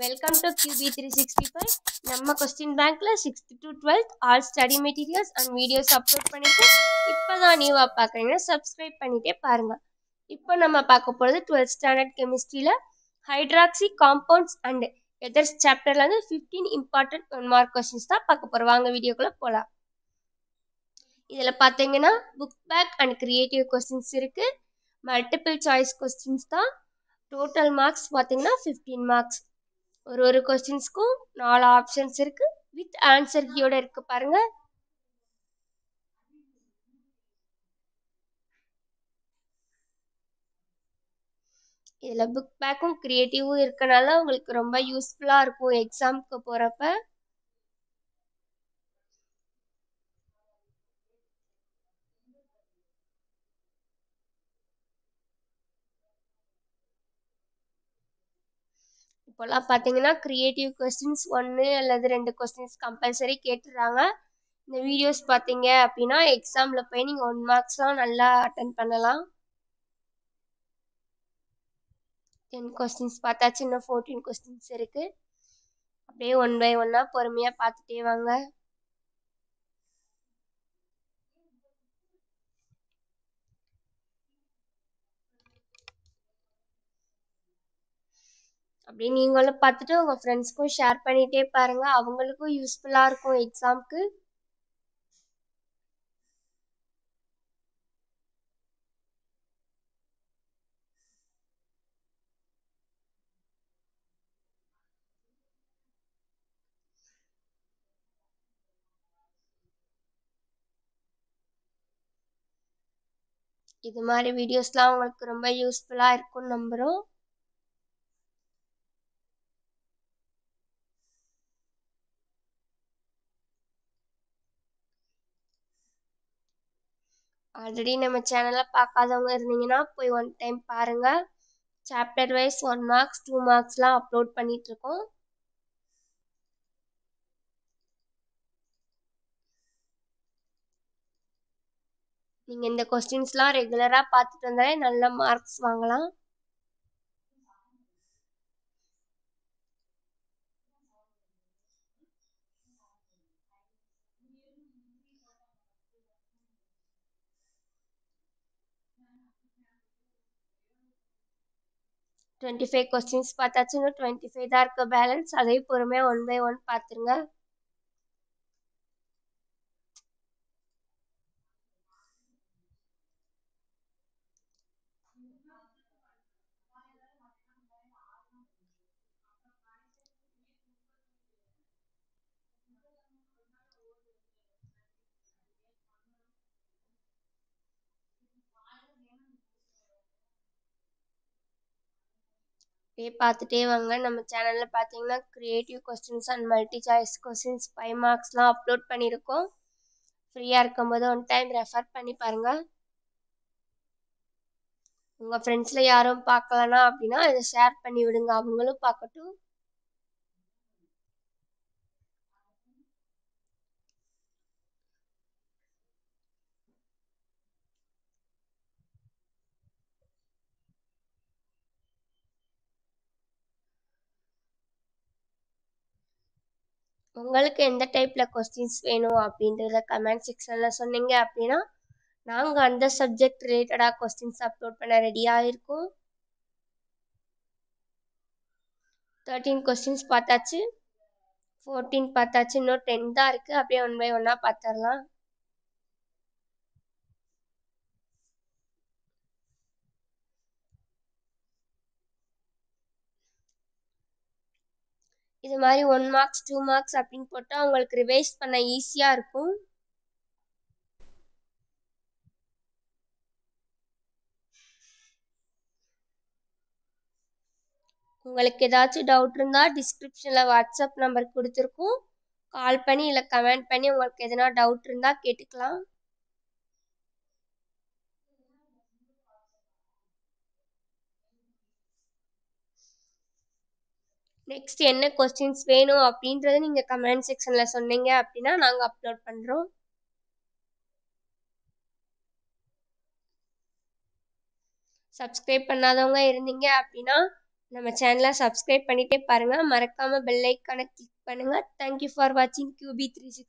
Welcome to QB three sixty five நம்ம question பேங்க்ல sixth to twelfth all study materials and videos upload பண்ணிட்டு இப்போ தான் நியூவாக பார்க்குறீங்கன்னா சப்ஸ்கிரைப் பண்ணிட்டே பாருங்க. இப்போ நம்ம பார்க்க போகிறது டுவெல்த் ஸ்டாண்டர்ட் கெமிஸ்ட்ரியில் hydroxy compounds and ethers சாப்டர்லேருந்து fifteen important one mark questions தான் பார்க்க போகிறோம் வாங்க வீடியோக்குள்ளே போகலாம் இதில் பார்த்தீங்கன்னா book back and creative questions இருக்குது மல்டிபிள் சாய்ஸ் கொஸ்டின்ஸ் தான். டோட்டல் மார்க்ஸ் பார்த்தீங்கன்னா ஃபிஃப்டீன் மார்க்ஸ் ஒரு ஒரு கொஸ்டின்ஸ்க்கும் நாலு ஆப்ஷன்ஸ் இருக்கு. வித் ஆன்சர் கீயோட இருக்கு பாருங்க. இதில் புக் பேக்கும் க்ரியேட்டிவும் இருக்கனால உங்களுக்கு ரொம்ப யூஸ்ஃபுல்லாக இருக்கும் எக்ஸாமுக்கு போகிறப்ப இப்போல்லாம் பார்த்தீங்கன்னா க்ரியேட்டிவ் கொஸ்டின்ஸ் ஒன்று அல்லது ரெண்டு கொஸ்டின்ஸ் கம்பல்சரி கேட்டுடுறாங்க இந்த வீடியோஸ் பார்த்தீங்க அப்படின்னா எக்ஸாமில் போய் நீங்கள் ஒன் மார்க்ஸ்லாம் நல்லா அட்டன் பண்ணலாம். டென் கொஸ்டின்ஸ் பார்த்தாச்சு இன்னும் ஃபோர்டீன் கொஸ்டின்ஸ் இருக்குது அப்படியே ஒன் பை ஒன்னாக பொறுமையாக பார்த்துட்டே வாங்க. அப்படி நீங்களும் பார்த்துட்டு உங்கள் ஃப்ரெண்ட்ஸ்க்கும் ஷேர் பண்ணிகிட்டே பாருங்கள் அவங்களுக்கும் யூஸ்ஃபுல்லாக இருக்கும் எக்ஸாம்க்கு இது மாதிரி வீடியோஸ்லாம் உங்களுக்கு ரொம்ப யூஸ்ஃபுல்லாக இருக்கும்னு நம்புகிறோம் ஆல்ரெடி நம்ம சேனலை பார்க்காதவங்க இருந்தீங்கன்னா போய் ஒன் டைம் பாருங்கள் chapter wise one marks two மார்க்ஸ்லாம் upload பண்ணிகிட்ருக்கோம் நீங்கள் இந்த கொஸ்டின்ஸ்லாம் ரெகுலராக பார்த்துட்டு வந்தாலே நல்ல மார்க்ஸ் வாங்கலாம். டுவெண்ட்டி ஃபைவ் கொஸ்டின்ஸ் பார்த்தாச்சு. இன்னும் டுவெண்ட்டி ஃபைவ் தான் இருக்க. பேலன்ஸ் அதையும் பொறுமையாக ஒன் பை ஒன் பார்த்துருங்க. அப்படியே பார்த்துட்டே வாங்க. நம்ம சேனலில் பார்த்தீங்கன்னா creative questions and multi choice questions five மார்க்ஸ்லாம் upload பண்ணியிருக்கோம். ஃப்ரீயாக இருக்கும்போது ஒன் டைம் ரெஃபர் பண்ணி பாருங்கள் உங்கள் ஃப்ரெண்ட்ஸில் யாரும் பார்க்கலனா அப்படின்னா இதை ஷேர் பண்ணி விடுங்க. அவங்களும் பார்க்கட்டும். உங்களுக்கு எந்த டைப்பில் கொஸ்டின்ஸ் வேணும் அப்படின்றத கமெண்ட் செக்ஷனில் சொன்னீங்க அப்படின்னா நாங்கள் அந்த சப்ஜெக்ட் ரிலேட்டடாக கொஸ்டின்ஸ் அப்லோட் பண்ண ரெடியாக இருக்கோம். தேர்ட்டீன் கொஸ்டின்ஸ் பார்த்தாச்சு. ஃபோர்டீன் பார்த்தாச்சு. இன்னும் டென் தான் இருக்குது அப்படியே ஒன் பை ஒன்னாக பார்த்துடலாம். இது மாதிரி ஒன் மார்க்ஸ் டூ மார்க்ஸ் அப்படின்னு போட்டால் உங்களுக்கு ரிவைஸ் பண்ண ஈஸியாக இருக்கும். உங்களுக்கு ஏதாச்சும் டவுட் இருந்தால் டிஸ்கிரிப்ஷனில் வாட்ஸ்அப் நம்பர் கொடுத்துருக்கோம். கால் பண்ணி இல்லை கமெண்ட் பண்ணி உங்களுக்கு எதனா டவுட் இருந்தால் கேட்டுக்கலாம். நெக்ஸ்ட் என்ன கொஸ்டின்ஸ் வேணும் அப்படின்றத நீங்கள் கமெண்ட் செக்ஷனில் சொன்னீங்க அப்படின்னா நாங்கள் அப்லோட் பண்ணுறோம் சப்ஸ்கிரைப் பண்ணாதவங்க இருந்தீங்க அப்படின்னா நம்ம சேனலை சப்ஸ்கிரைப் பண்ணிட்டே பாருங்கள் மறக்காமல் பெல் ஐக்கானை கிளிக் பண்ணுங்கள் தேங்க்யூ ஃபார் வாட்சிங் கியூபி த்ரீ சிக்ஸ்